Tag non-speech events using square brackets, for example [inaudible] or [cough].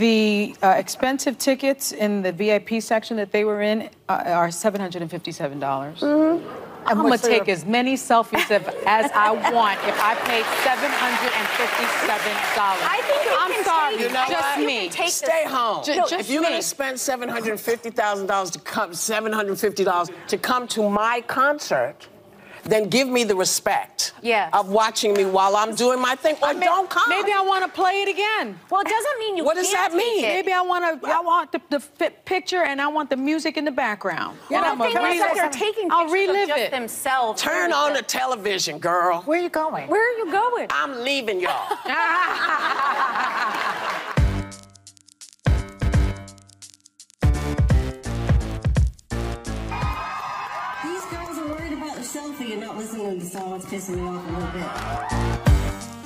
The uh, expensive tickets in the VIP section that they were in uh, are $757. dollars I'm gonna much are take your- as many selfies of- as I want if I pay $757. I think you I'm can sorry, take- You know just what? me. can take Stay home. Ju- just if you're me. gonna spend seven hundred fifty thousand dollars to come, seven hundred fifty dollars to come to my concert, then give me the respect Yes. of watching me while I'm doing my thing, or don't come. Maybe I want to play it again. Well, it doesn't mean you What does can't that mean? it. Maybe I want to. I want the, the fi- picture and I want the music in the background. Well, And the I'm thing gonna is that they're taking I'll pictures relive of just it. themselves. Turn on the television, girl. Where are you going? Where are you going? I'm leaving y'all. [laughs] selfie and not listening to the song. It's pissing me off a little bit.